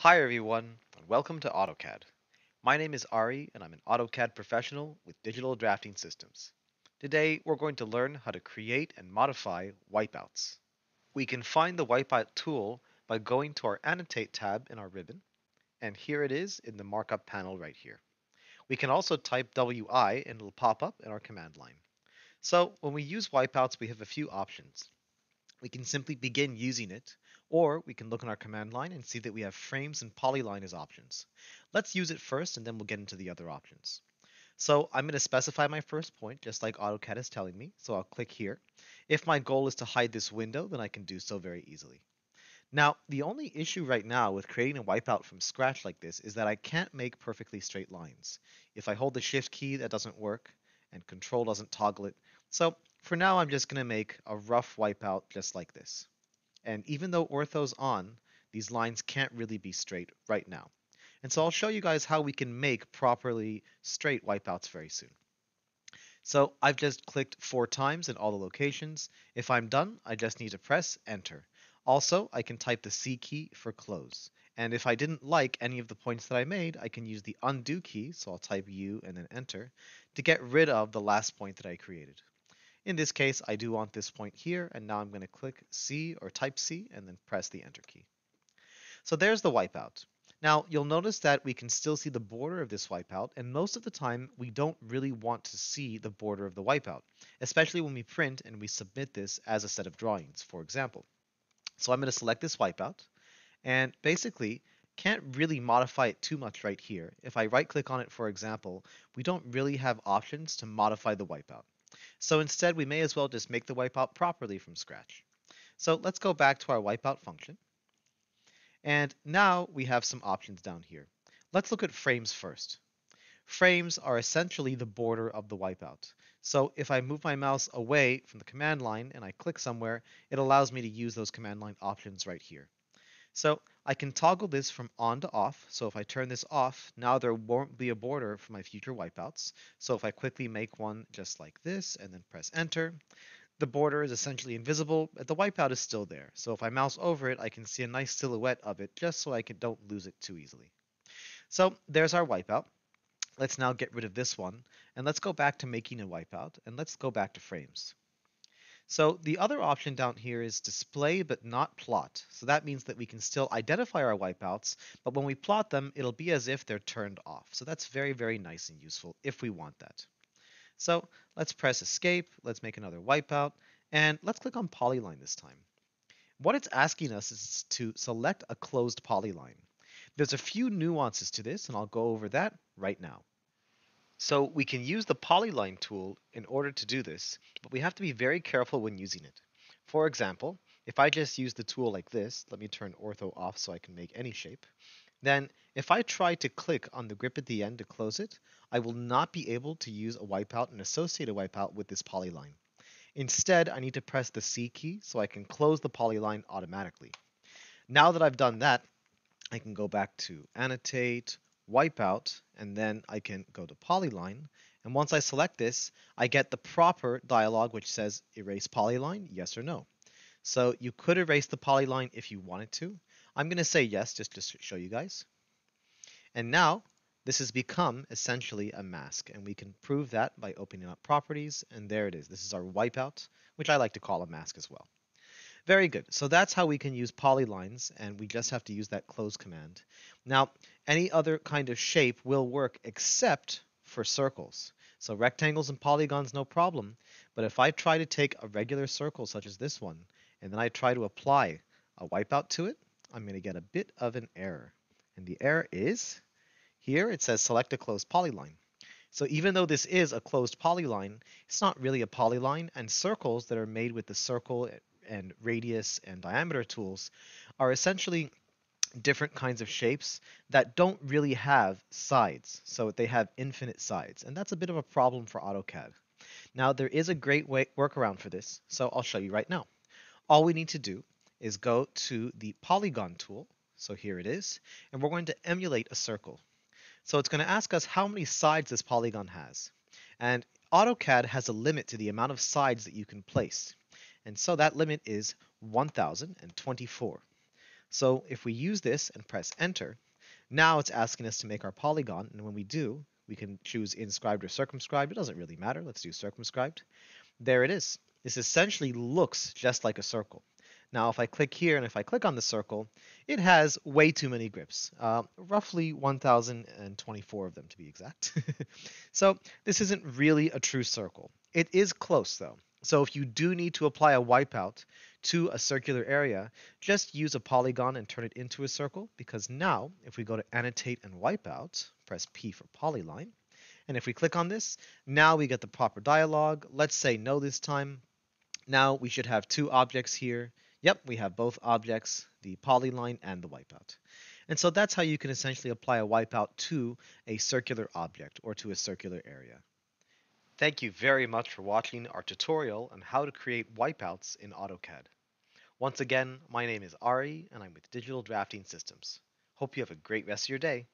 Hi everyone, and welcome to AutoCAD. My name is Ari, and I'm an AutoCAD professional with Digital Drafting Systems. Today, we're going to learn how to create and modify wipeouts. We can find the wipeout tool by going to our Annotate tab in our ribbon, and here it is in the markup panel right here. We can also type WI and it'll pop up in our command line. So when we use wipeouts, we have a few options. We can simply begin using it, or we can look in our command line and see that we have frames and polyline as options. Let's use it first and then we'll get into the other options. So I'm going to specify my first point just like AutoCAD is telling me. So I'll click here. If my goal is to hide this window, then I can do so very easily. Now, the only issue right now with creating a wipeout from scratch like this is that I can't make perfectly straight lines. If I hold the shift key, that doesn't work, and control doesn't toggle it. So for now, I'm just going to make a rough wipeout just like this. And even though ortho's on, these lines can't really be straight right now. And so I'll show you guys how we can make properly straight wipeouts very soon. So I've just clicked four times in all the locations. If I'm done, I just need to press enter. Also, I can type the C key for close. And if I didn't like any of the points that I made, I can use the undo key, so I'll type U and then enter, to get rid of the last point that I created. In this case, I do want this point here, and now I'm going to click C or type C and then press the Enter key. So there's the wipeout. Now, you'll notice that we can still see the border of this wipeout, and most of the time, we don't really want to see the border of the wipeout, especially when we print and we submit this as a set of drawings, for example. So I'm going to select this wipeout, and basically, can't really modify it too much right here. If I right click on it, for example, we don't really have options to modify the wipeout. So instead, we may as well just make the wipeout properly from scratch. So let's go back to our wipeout function. And now we have some options down here. Let's look at frames first. Frames are essentially the border of the wipeout. So if I move my mouse away from the command line and I click somewhere, it allows me to use those command line options right here. So I can toggle this from on to off. So if I turn this off, now there won't be a border for my future wipeouts. So if I quickly make one just like this and then press enter, the border is essentially invisible, but the wipeout is still there. So if I mouse over it, I can see a nice silhouette of it just so I can, don't lose it too easily. So there's our wipeout. Let's now get rid of this one and let's go back to making a wipeout and let's go back to frames. So the other option down here is display but not plot. So that means that we can still identify our wipeouts, but when we plot them, it'll be as if they're turned off. So that's very, very nice and useful if we want that. So let's press escape, let's make another wipeout, and let's click on polyline this time. What it's asking us is to select a closed polyline. There's a few nuances to this, and I'll go over that right now. So we can use the polyline tool in order to do this, but we have to be very careful when using it. For example, if I just use the tool like this, let me turn ortho off so I can make any shape, then if I try to click on the grip at the end to close it, I will not be able to use a wipeout and associate a wipeout with this polyline. Instead, I need to press the C key so I can close the polyline automatically. Now that I've done that, I can go back to Annotate, wipeout, and then I can go to polyline. And once I select this, I get the proper dialog which says erase polyline, yes or no. So you could erase the polyline if you wanted to. I'm going to say yes just to show you guys. And now this has become essentially a mask and we can prove that by opening up properties and there it is. This is our wipeout, which I like to call a mask as well. Very good. So that's how we can use polylines, and we just have to use that close command. Now, any other kind of shape will work except for circles. So rectangles and polygons, no problem. But if I try to take a regular circle such as this one, and then I try to apply a wipeout to it, I'm going to get a bit of an error. And the error is, here it says select a closed polyline. So even though this is a closed polyline, it's not really a polyline, and circles that are made with the circle and radius and diameter tools are essentially different kinds of shapes that don't really have sides. So they have infinite sides. And that's a bit of a problem for AutoCAD. Now there is a great way workaround for this. So I'll show you right now. All we need to do is go to the polygon tool. So here it is. And we're going to emulate a circle. So it's going to ask us how many sides this polygon has. And AutoCAD has a limit to the amount of sides that you can place. And so that limit is 1024. So if we use this and press enter, now it's asking us to make our polygon, and when we do, we can choose inscribed or circumscribed. It doesn't really matter. Let's do circumscribed. There it is. This essentially looks just like a circle. Now, if I click here and if I click on the circle, it has way too many grips, uh, roughly 1,024 of them to be exact. so this isn't really a true circle. It is close though. So if you do need to apply a wipeout to a circular area, just use a polygon and turn it into a circle because now if we go to annotate and wipeout, press P for polyline, and if we click on this, now we get the proper dialog. Let's say no this time. Now we should have two objects here. Yep, we have both objects, the polyline and the wipeout. And so that's how you can essentially apply a wipeout to a circular object or to a circular area. Thank you very much for watching our tutorial on how to create wipeouts in AutoCAD. Once again, my name is Ari and I'm with Digital Drafting Systems. Hope you have a great rest of your day.